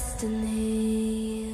destiny.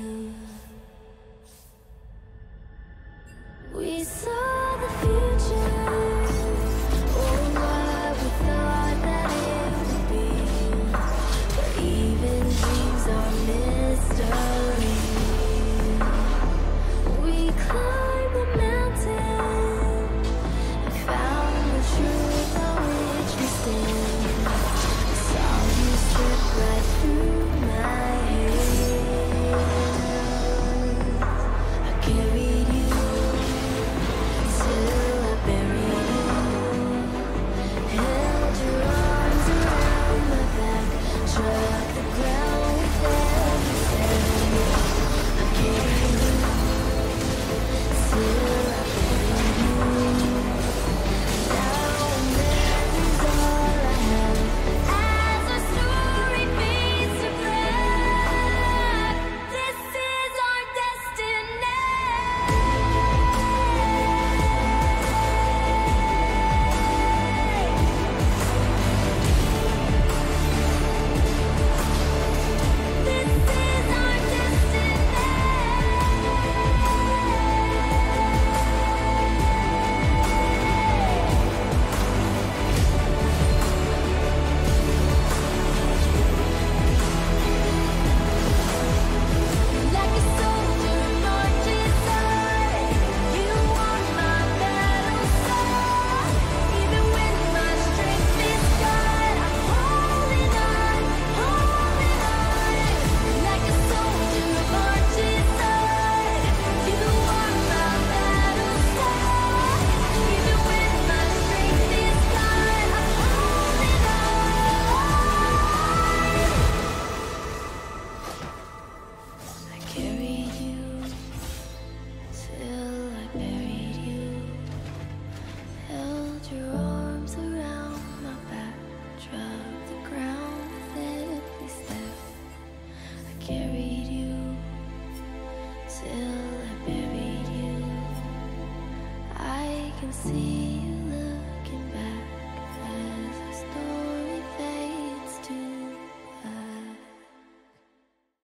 carry